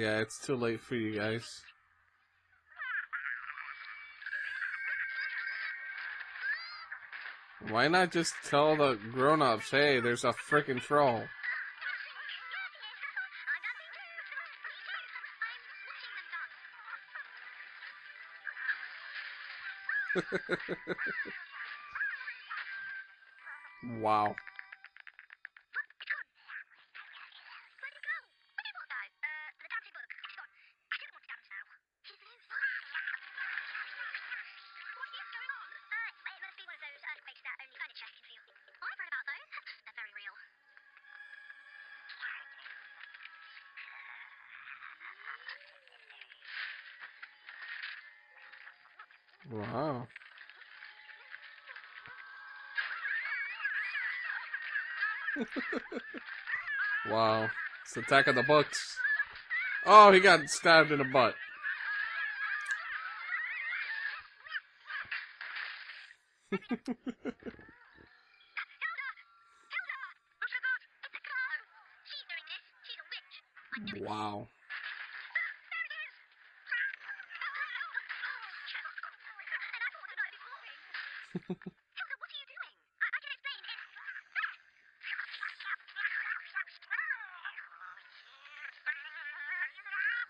Yeah, it's too late for you guys. Why not just tell the grown-ups, hey, there's a freaking troll? wow. Wow. wow. It's Attack of the Books. Oh, he got stabbed in the butt. wow.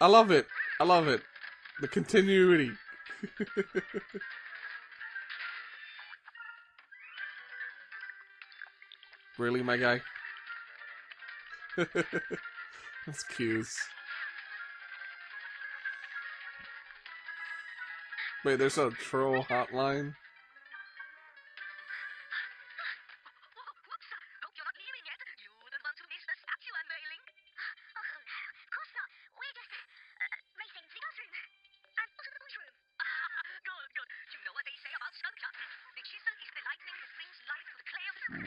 I love it. I love it. The continuity. really, my guy? That's cute. Wait, there's a troll hotline?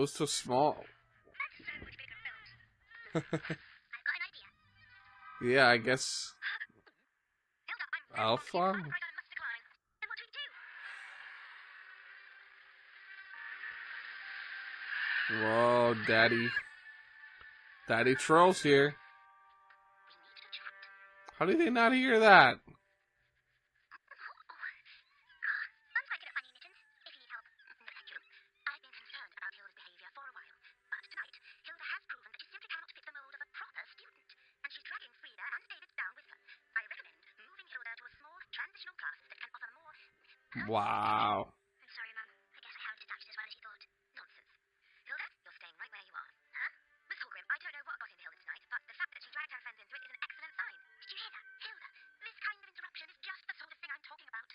Oh, so small. yeah, I guess. Alpha? Whoa, Daddy. Daddy Trolls here. How do they not hear that? Wow. I'm sorry, Mum. I guess I haven't detached as well as you thought. Nonsense. Hilda, you're staying right where you are. Huh? Miss Holgrim, I don't know what got into Hilda tonight, but the fact that she dragged her friends into it is an excellent sign. Did you hear that? Hilda, this kind of interruption is just the sort of thing I'm talking about.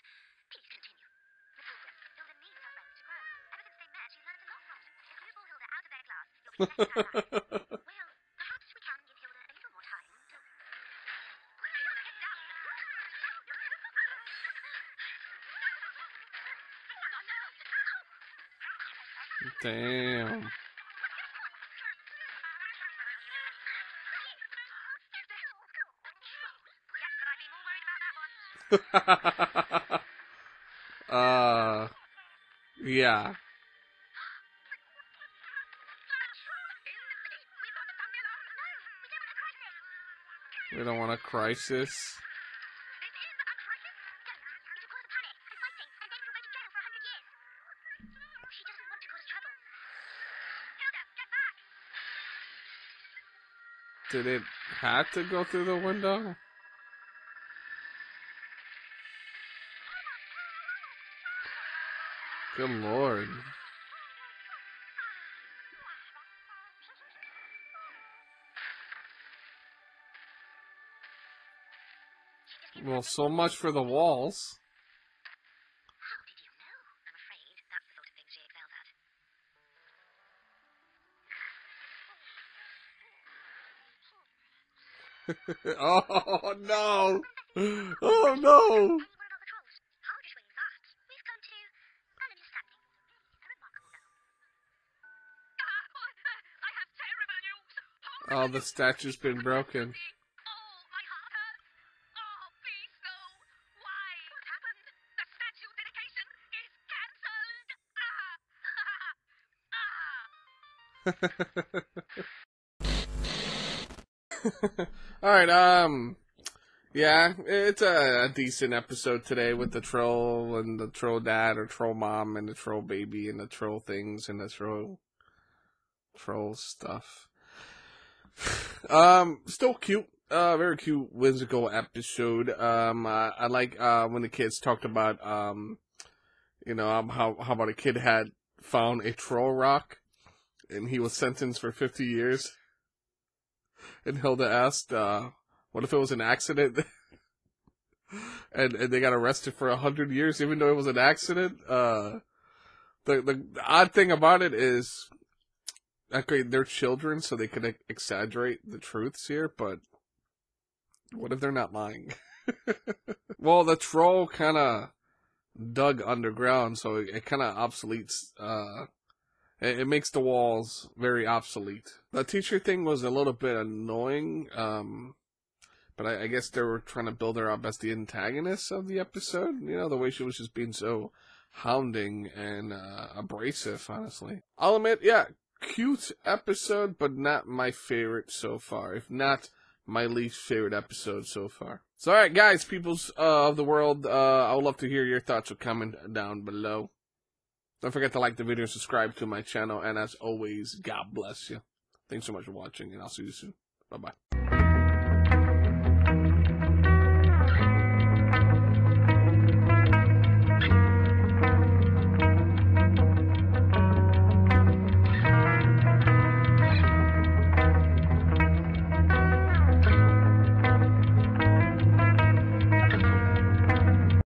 Please continue. Miss Holgrim, Hilda needs her friends to grow. Ever since they met, she's learned a lot from them. If you pull Hilda out of their class, you'll be next one. uh, yeah. We don't want a crisis. Did it have to go through the window? Good lord. Well, so much for the walls. I oh, no! Oh no! Oh, the statue's been broken. All right, um, yeah, it's a, a decent episode today with the troll and the troll dad or troll mom and the troll baby and the troll things and the troll troll stuff. um, still cute. Uh, very cute, whimsical episode. Um, I, I like uh when the kids talked about um, you know, um, how how about a kid had found a troll rock, and he was sentenced for fifty years. And Hilda asked, uh, what if it was an accident? and and they got arrested for a hundred years, even though it was an accident. Uh, the, the odd thing about it is, okay, they're children, so they can exaggerate the truths here. But what if they're not lying? well, the troll kind of dug underground, so it, it kind of obsoletes. Uh, it, makes the walls very obsolete. The teacher thing was a little bit annoying. Um, but I, I guess they were trying to build her up as the antagonist of the episode. You know, the way she was just being so hounding and uh, abrasive, honestly. I'll admit, yeah, cute episode, but not my favorite so far. If not my least favorite episode so far. So, alright, guys, peoples uh, of the world, uh, I would love to hear your thoughts. So comment down below. Don't forget to like the video and subscribe to my channel. And as always, God bless you. Thanks so much for watching, and I'll see you soon. Bye bye.